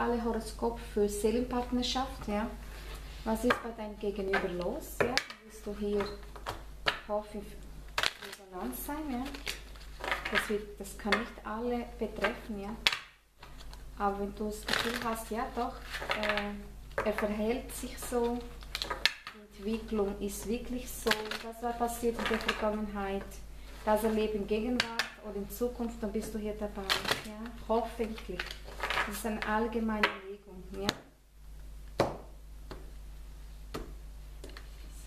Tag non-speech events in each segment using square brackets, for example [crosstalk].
alle Horoskop für Seelenpartnerschaft, ja. Was ist bei deinem Gegenüber los, ja? Willst du hier hoffentlich Resonanz sein, ja? Das, wird, das kann nicht alle betreffen, ja. Aber wenn du das Gefühl hast, ja doch, äh, er verhält sich so, die Entwicklung ist wirklich so, das war passiert in der Vergangenheit, das Erleben Gegenwart oder in Zukunft, dann bist du hier dabei, ja. Hoffentlich. Das ist eine allgemeine Legung, ja.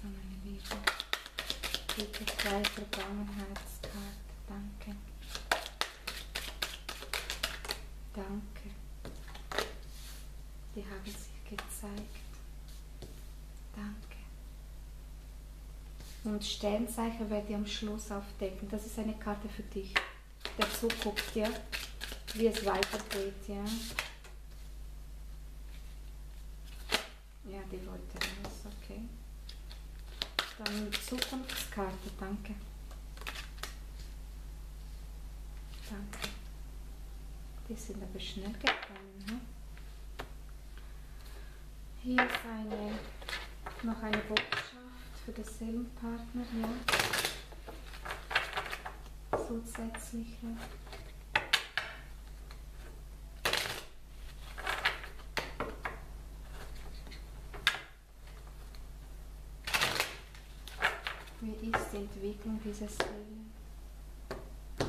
So, meine Liebe. Bitte drei Vergangenheitskarte. Danke. Danke. Die haben sich gezeigt. Danke. Und Sternzeichen werde ich am Schluss aufdecken. Das ist eine Karte für dich, der Zukunft, ja? Wie es weitergeht, ja? Ja, die wollte raus, okay. Dann Zukunftskarte, danke. Danke. Die sind aber schnell gekommen. Ne? Hier ist eine, noch eine Botschaft für den Seelenpartner, ja. Zusätzliche. Wie ist die Entwicklung dieser Seele? Ja.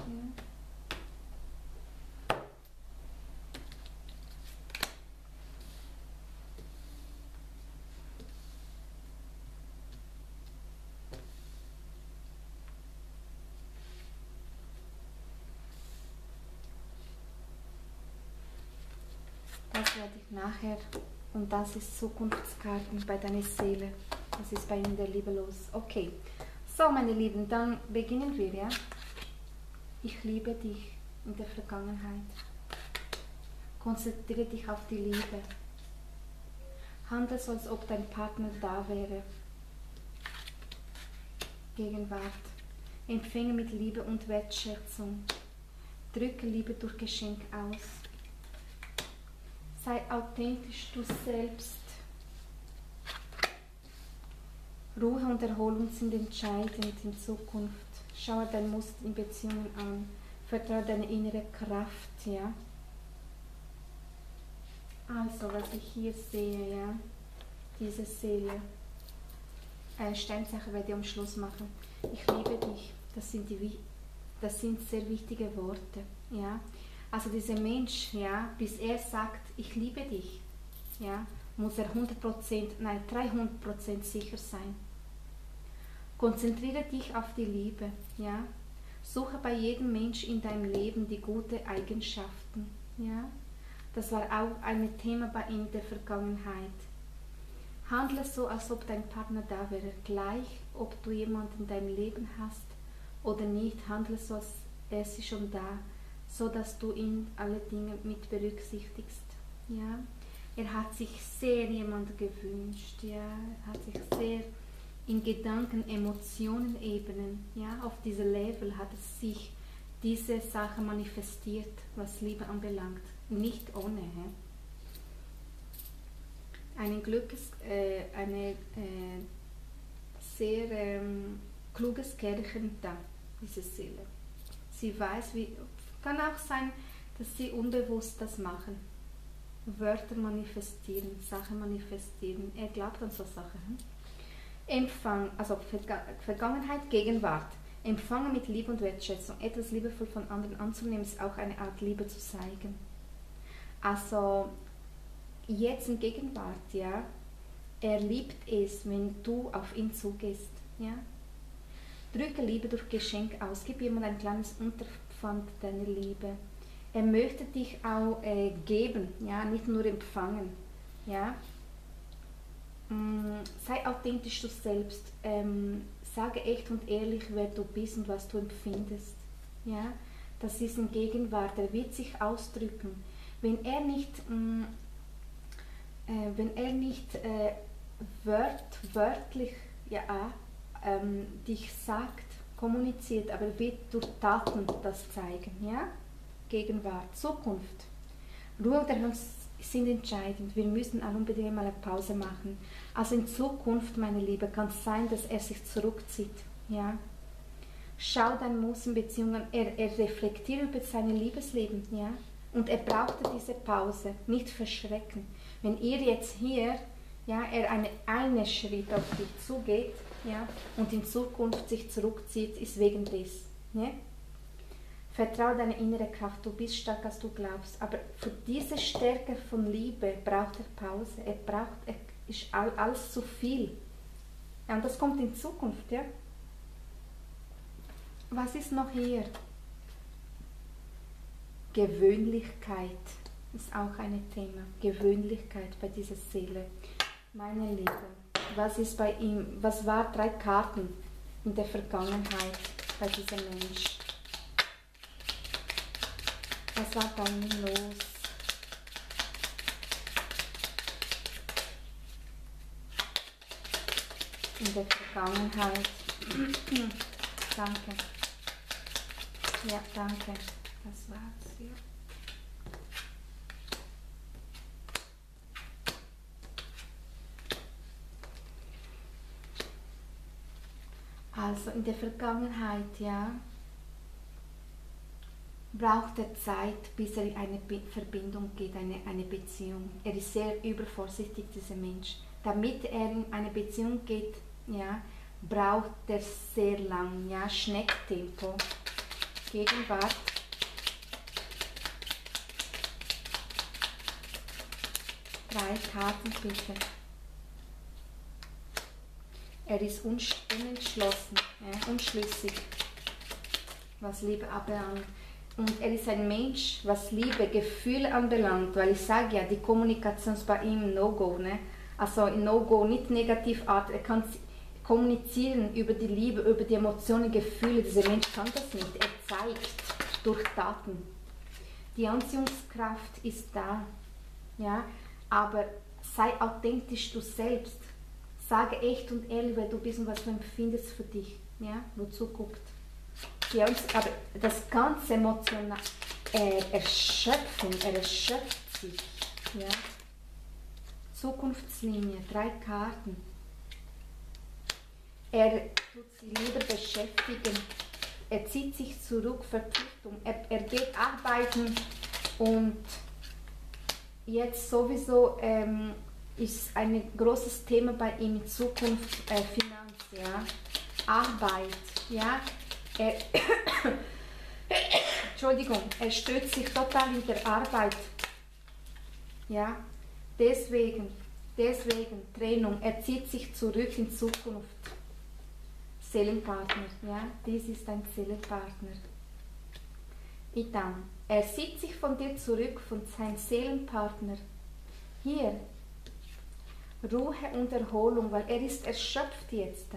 Das werde ich nachher. Und das ist Zukunftskarten bei deiner Seele. Das ist bei Ihnen der Liebe los. Okay. So, meine Lieben, dann beginnen wir, ja? Ich liebe dich in der Vergangenheit. Konzentriere dich auf die Liebe. Handle so, als ob dein Partner da wäre. Gegenwart. Empfänge mit Liebe und Wertschätzung. Drücke Liebe durch Geschenk aus. Sei authentisch du selbst. Ruhe und Erholung sind entscheidend in Zukunft. Schaue dein Muster in Beziehungen an. Vertraue deine innere Kraft, ja. Also, was ich hier sehe, ja, diese Seele. Eine Steinsache werde ich am Schluss machen. Ich liebe dich. Das sind, die, das sind sehr wichtige Worte, ja. Also dieser Mensch, ja, bis er sagt, ich liebe dich, ja, muss er 100%, nein, 300% sicher sein. Konzentriere dich auf die Liebe, ja. Suche bei jedem Mensch in deinem Leben die guten Eigenschaften, ja. Das war auch ein Thema bei ihm der Vergangenheit. Handle so, als ob dein Partner da wäre, gleich ob du jemanden in deinem Leben hast oder nicht. Handle so, als er ist schon da so dass du ihn alle Dinge mit berücksichtigst. Ja? Er hat sich sehr jemand gewünscht, ja? er hat sich sehr in Gedanken, Emotionen, Ebenen, ja? auf diesem Level hat es sich diese Sache manifestiert, was Liebe anbelangt. Nicht ohne. Ja? Ein Glückes, äh, eine äh, sehr ähm, kluges Kerlchen da, diese Seele. Sie weiß, wie, kann auch sein, dass sie unbewusst das machen. Wörter manifestieren, Sachen manifestieren. Er glaubt an so Sachen. Hm? Empfang, also Vergangenheit, Gegenwart. Empfangen mit Liebe und Wertschätzung. Etwas liebevoll von anderen anzunehmen, ist auch eine Art Liebe zu zeigen. Also jetzt in Gegenwart, ja, er liebt es, wenn du auf ihn zugehst, ja. Drücke Liebe durch Geschenk aus, gib jemand ein kleines Unter fand deine Liebe. Er möchte dich auch äh, geben, ja, nicht nur empfangen. Ja. Mm, sei authentisch du selbst. Ähm, sage echt und ehrlich, wer du bist und was du empfindest. Ja. Das ist in Gegenwart. Er wird sich ausdrücken. Wenn er nicht, mm, äh, wenn er nicht äh, wört, wörtlich ja, ähm, dich sagt, kommuniziert, aber wird durch Taten das zeigen. Ja? Gegenwart, Zukunft. Ruhe und Erholung sind entscheidend. Wir müssen unbedingt mal eine Pause machen. Also in Zukunft, meine Liebe, kann es sein, dass er sich zurückzieht. Ja? Schau dein Muss in Beziehungen, er, er reflektiert über sein Liebesleben. Ja? Und er brauchte diese Pause, nicht verschrecken. Wenn ihr jetzt hier, ja, er eine, eine Schritt auf dich zugeht, ja, und in Zukunft sich zurückzieht, ist wegen des. Ja? Vertraue deine innere Kraft, du bist stark, als du glaubst. Aber für diese Stärke von Liebe braucht er Pause. Er braucht, er ist alles zu viel. Ja, und das kommt in Zukunft, ja. Was ist noch hier? Gewöhnlichkeit ist auch ein Thema. Gewöhnlichkeit bei dieser Seele. Meine Liebe, was ist bei ihm, was war drei Karten in der Vergangenheit bei diesem Mensch? Was war ihm los? In der Vergangenheit. [clears throat] danke. Ja, danke. Das war's. Ja. Also in der Vergangenheit, ja, braucht er Zeit, bis er in eine Verbindung geht, eine, eine Beziehung. Er ist sehr übervorsichtig, dieser Mensch. Damit er in eine Beziehung geht, ja, braucht er sehr lang, ja, Schnecktempo. Gegenwart. Drei Karten bitte. Er ist unentschlossen, ja, unschlüssig, was Liebe anbelangt. Und er ist ein Mensch, was Liebe, Gefühle anbelangt, weil ich sage ja, die Kommunikation ist bei ihm No-Go. Ne? Also No-Go, nicht negativ Art. Er kann kommunizieren über die Liebe, über die Emotionen, Gefühle. Dieser Mensch kann das nicht. Er zeigt durch Daten. Die Anziehungskraft ist da. Ja? Aber sei authentisch du selbst. Sage echt und ehrlich, wer du bist und was du empfindest für dich. Ja? Wozu guckt ja, aber das ganze emotional, er erschöpfen, er erschöpft sich. Ja. Zukunftslinie, drei Karten. Er tut sie lieber beschäftigen. Er zieht sich zurück, Verpflichtung. Er, er geht arbeiten und jetzt sowieso ähm, ist ein großes Thema bei ihm in Zukunft äh, Finanz, ja. Arbeit, ja. Er, [coughs] Entschuldigung, er stützt sich total in der Arbeit. Ja, deswegen, deswegen Trennung. Er zieht sich zurück in Zukunft. Seelenpartner, ja, dies ist ein Seelenpartner. Und dann, er zieht sich von dir zurück, von seinem Seelenpartner. Hier, Ruhe und Erholung, weil er ist erschöpft jetzt.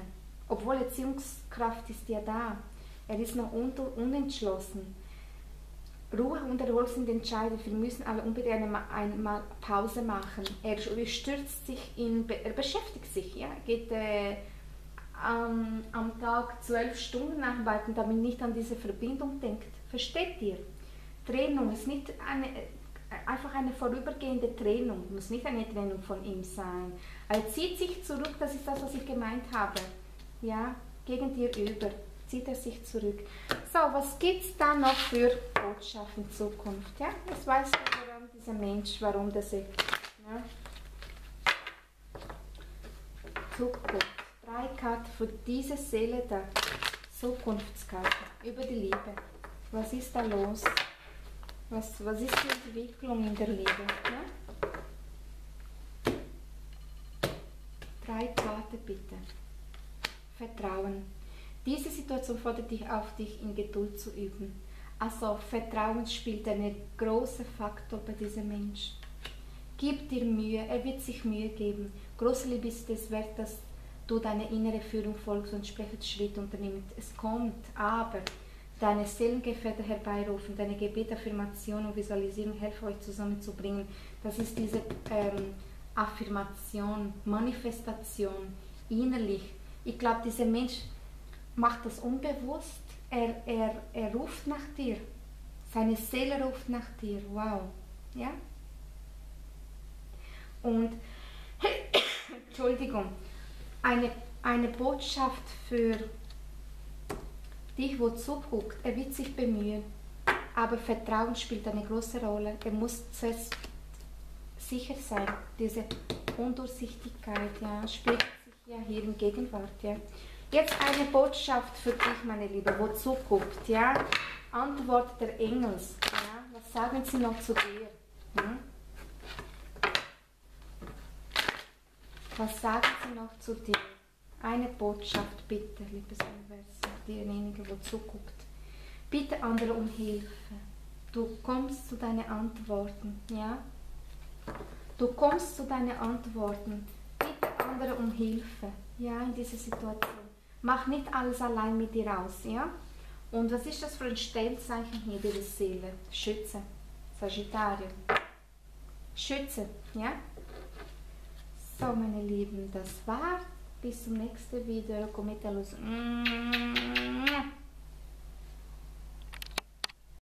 Obwohl Erziehungskraft ist ja da. Er ist noch unentschlossen. Ruhe und Erholung sind entscheidend. Wir müssen alle unbedingt einmal Pause machen. Er stürzt sich in, er beschäftigt sich, ja, geht äh, am, am Tag zwölf Stunden arbeiten, damit nicht an diese Verbindung denkt. Versteht ihr? Trennung ist nicht eine, einfach eine vorübergehende Trennung, muss nicht eine Trennung von ihm sein. Er zieht sich zurück, das ist das, was ich gemeint habe. Ja, gegen dir über zieht er sich zurück. So, was gibt es da noch für Botschaft in Zukunft? Ja, das weiß warum dieser Mensch, warum das ist. Ja. Zukunft. Drei Karten für diese Seele da. Zukunftskarte. Über die Liebe. Was ist da los? Was, was ist die Entwicklung in der Liebe? Ja? Drei Karten bitte. Vertrauen. Diese Situation fordert dich auf, dich in Geduld zu üben. Also Vertrauen spielt einen großen Faktor bei diesem Mensch. Gib dir Mühe, er wird sich Mühe geben. Große Liebe ist es wert, dass du deine innere Führung folgst und entsprechend Schritt unternimmst. Es kommt, aber deine Seelengefährte herbeirufen, deine Gebetaffirmation und Visualisierung helfen euch zusammenzubringen. Das ist diese ähm, Affirmation, Manifestation, innerlich. Ich glaube, dieser Mensch macht das unbewusst. Er, er, er ruft nach dir. Seine Seele ruft nach dir. Wow. Ja? Und, [coughs] Entschuldigung, eine, eine Botschaft für dich, wo zuguckt, er wird sich bemühen. Aber Vertrauen spielt eine große Rolle. Er muss zuerst sicher sein. Diese Undurchsichtigkeit ja, spielt sich ja hier in Gegenwart. Ja. Jetzt eine Botschaft für dich, meine Liebe, wo zuguckt. Ja. Antwort der Engels. Ja. Was sagen sie noch zu dir? Hm? Was sagen sie noch zu dir? Eine Botschaft bitte, liebes Universum, derjenige, wo zuguckt. Bitte andere um Hilfe. Du kommst zu deinen Antworten, ja? Du kommst zu deinen Antworten. Bitte andere um Hilfe, ja, in dieser Situation. Mach nicht alles allein mit dir aus, ja? Und was ist das für ein Stellzeichen hier, diese Seele? Schütze, Sagittarius. Schütze, ja? So, meine Lieben, das war. Bis zum nächsten Video. Comete los. Mm.